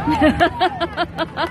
哈哈哈哈哈哈。